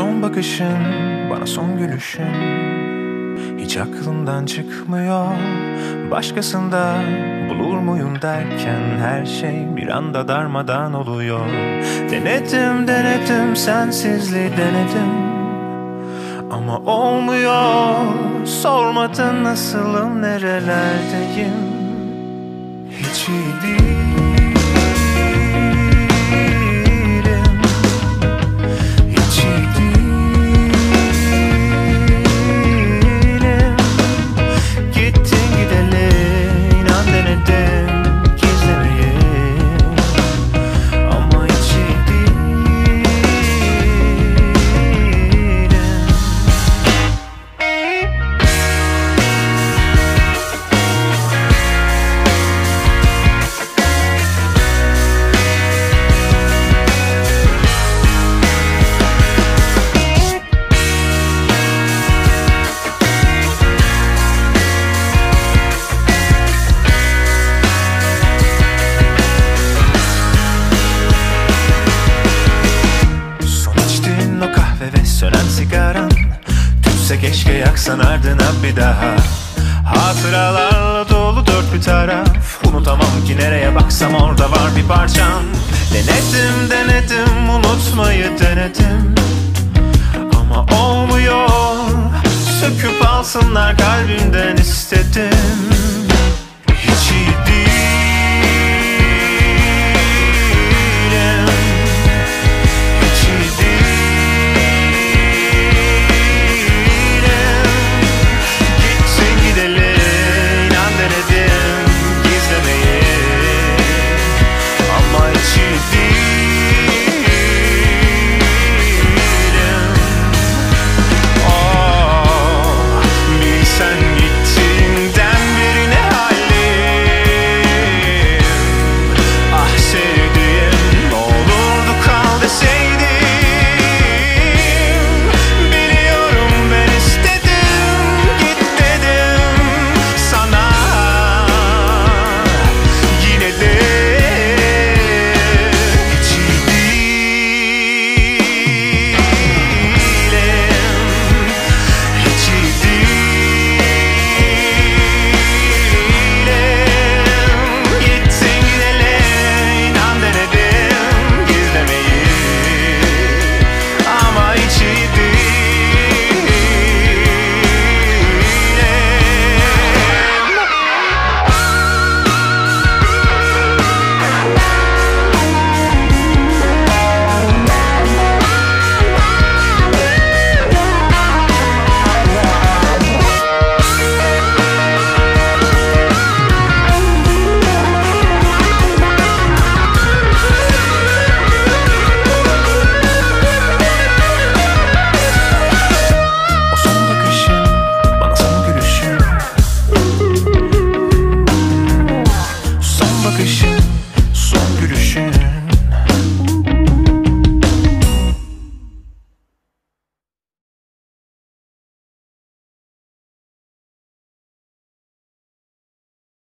son bakışın, bana son gülüşün. Hiç aklımdan çıkmıyor. Başkasında bulur muyum derken Her şey bir anda darmadan oluyor. Denedim denedim sensizliği denedim Ama olmuyor. Sormadın nasılım nerelerdeyim? Hiç iyi değilim sönen sigaran. Tütse keşke yaksan ardına bir daha. Hatıralarla dolu dört bir taraf. Unutamam ki nereye baksam orada var bir parçam. Denedim denedim unutmayı denedim. Ama olmuyor. Söküp alsınlar kalbimden istedim Son gülüşün